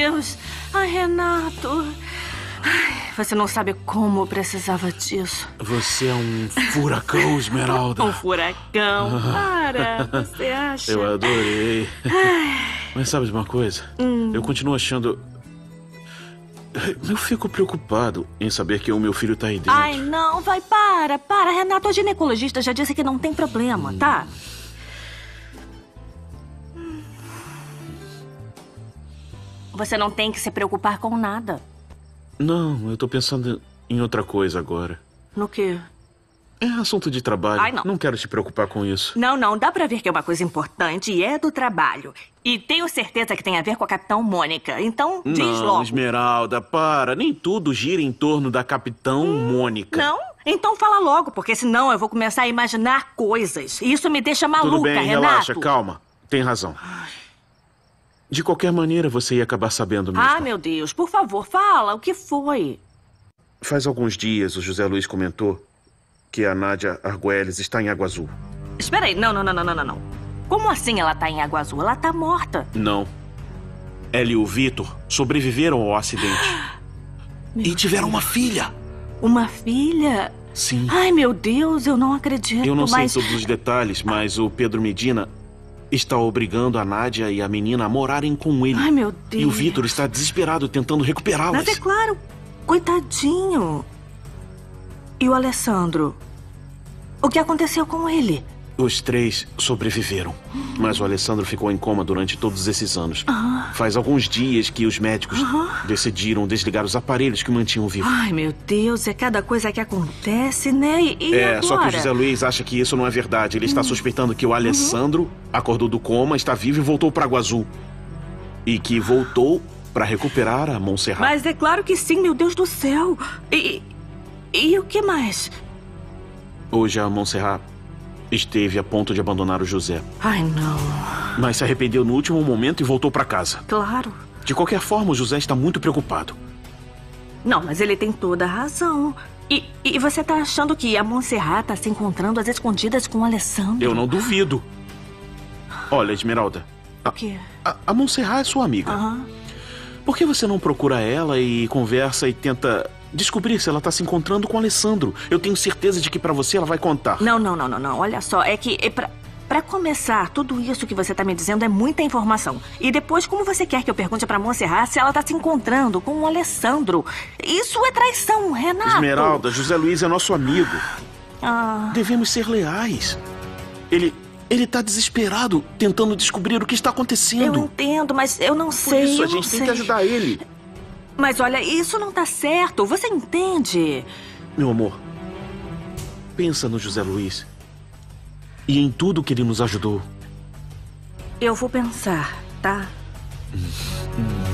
Deus. Ai, Renato. Ai, você não sabe como eu precisava disso. Você é um furacão, Esmeralda. Um furacão. Para, você acha? Eu adorei. Mas sabe de uma coisa? Hum. Eu continuo achando. Eu fico preocupado em saber que o meu filho tá aí dentro. Ai, não, vai, para, para. Renato, a ginecologista já disse que não tem problema, tá? Você não tem que se preocupar com nada. Não, eu tô pensando em outra coisa agora. No quê? É assunto de trabalho. Ai, não. Não quero te preocupar com isso. Não, não, dá pra ver que é uma coisa importante e é do trabalho. E tenho certeza que tem a ver com a Capitão Mônica. Então, diz não, logo. Esmeralda, para. Nem tudo gira em torno da Capitão Mônica. Não? Então fala logo, porque senão eu vou começar a imaginar coisas. E isso me deixa maluca, Tudo bem, Renato. relaxa, calma. Tem razão. De qualquer maneira, você ia acabar sabendo mesmo. Ah, meu Deus, por favor, fala, o que foi? Faz alguns dias o José Luiz comentou que a Nádia Arguelles está em Água Azul. Espera aí, não, não, não, não, não, não. Como assim ela tá em Água Azul? Ela tá morta. Não. Ela e o Vitor sobreviveram ao acidente. e tiveram uma filha. Uma filha? Sim. Ai, meu Deus, eu não acredito. Eu não sei mas... todos os detalhes, mas o Pedro Medina está obrigando a Nádia e a menina a morarem com ele. Ai, meu Deus. E o Vitor está desesperado tentando recuperá-las. Mas é claro, coitadinho. E o Alessandro? O que aconteceu com ele? Os três sobreviveram. Mas o Alessandro ficou em coma durante todos esses anos. Ah. Faz alguns dias que os médicos decidiram desligar os aparelhos que o mantinham vivo. Ai, meu Deus, é cada coisa que acontece, né? E, e é, agora? só que o José Luiz acha que isso não é verdade. Ele está suspeitando que o Alessandro acordou do coma, está vivo e voltou para Água Azul. E que voltou para recuperar a Montserrat. Mas é claro que sim, meu Deus do céu. E, e o que mais? Hoje a Montserrat esteve a ponto de abandonar o José. Ai, não. Mas se arrependeu no último momento e voltou para casa. Claro. De qualquer forma, o José está muito preocupado. Não, mas ele tem toda a razão. E, e você tá achando que a Montserrat tá se encontrando às escondidas com o Alessandro? Eu não duvido. Olha, Esmeralda. O quê? A, a Montserrat é sua amiga. Aham. Por que você não procura ela e conversa e tenta descobrir se ela está se encontrando com o Alessandro? Eu tenho certeza de que para você ela vai contar. Não, não, não, não, não. Olha só, é que é pra, pra começar, tudo isso que você tá me dizendo é muita informação. E depois, como você quer que eu pergunte pra Montserrat se ela tá se encontrando com o Alessandro? Isso é traição, Renato. Esmeralda, José Luiz é nosso amigo. Ah, Devemos ser leais. Ele. Ele tá desesperado, tentando descobrir o que está eu acontecendo. entendo, mas eu não Por sei. isso, a eu gente tem sei. que ajudar ele. Mas olha, isso não tá certo. Você entende? Meu amor, pensa no José Luiz. E em tudo que ele nos ajudou. Eu vou pensar, tá? Hum.